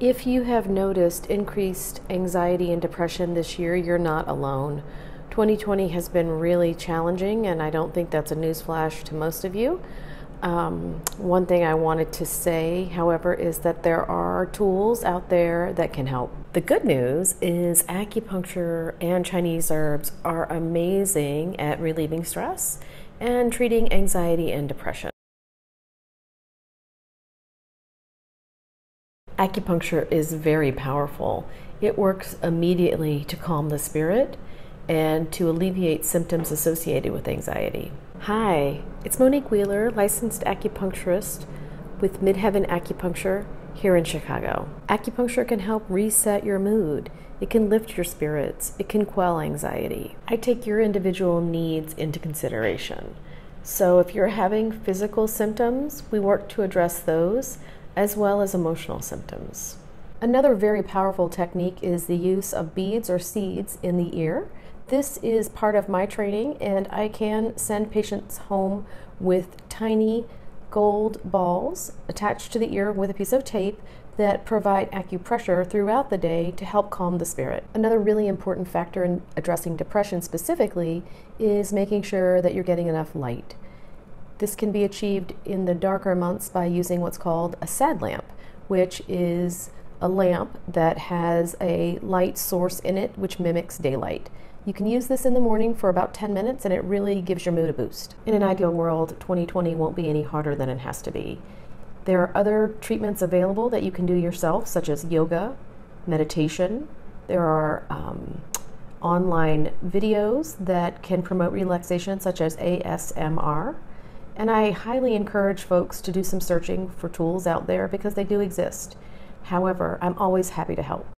If you have noticed increased anxiety and depression this year, you're not alone. 2020 has been really challenging, and I don't think that's a newsflash to most of you. Um, one thing I wanted to say, however, is that there are tools out there that can help. The good news is acupuncture and Chinese herbs are amazing at relieving stress and treating anxiety and depression. Acupuncture is very powerful. It works immediately to calm the spirit and to alleviate symptoms associated with anxiety. Hi, it's Monique Wheeler, licensed acupuncturist with Midheaven Acupuncture here in Chicago. Acupuncture can help reset your mood. It can lift your spirits. It can quell anxiety. I take your individual needs into consideration. So if you're having physical symptoms, we work to address those as well as emotional symptoms. Another very powerful technique is the use of beads or seeds in the ear. This is part of my training, and I can send patients home with tiny gold balls attached to the ear with a piece of tape that provide acupressure throughout the day to help calm the spirit. Another really important factor in addressing depression specifically is making sure that you're getting enough light. This can be achieved in the darker months by using what's called a sad lamp, which is a lamp that has a light source in it which mimics daylight. You can use this in the morning for about 10 minutes and it really gives your mood a boost. In an ideal world, 2020 won't be any harder than it has to be. There are other treatments available that you can do yourself, such as yoga, meditation. There are um, online videos that can promote relaxation, such as ASMR. And I highly encourage folks to do some searching for tools out there because they do exist. However, I'm always happy to help.